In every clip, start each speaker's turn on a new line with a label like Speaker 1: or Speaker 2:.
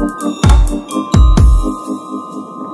Speaker 1: Thank you.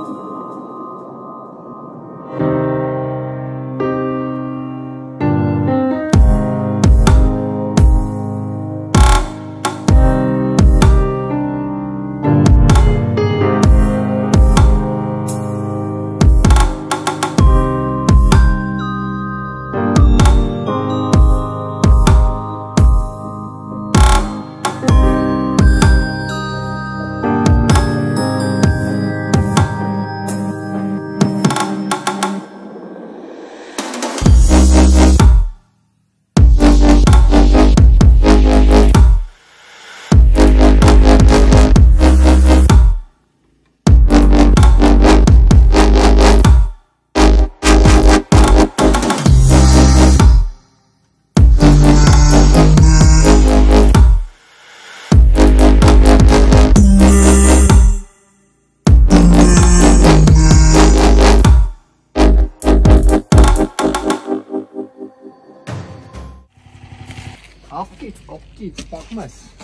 Speaker 1: Okey, okey, Pak Mas.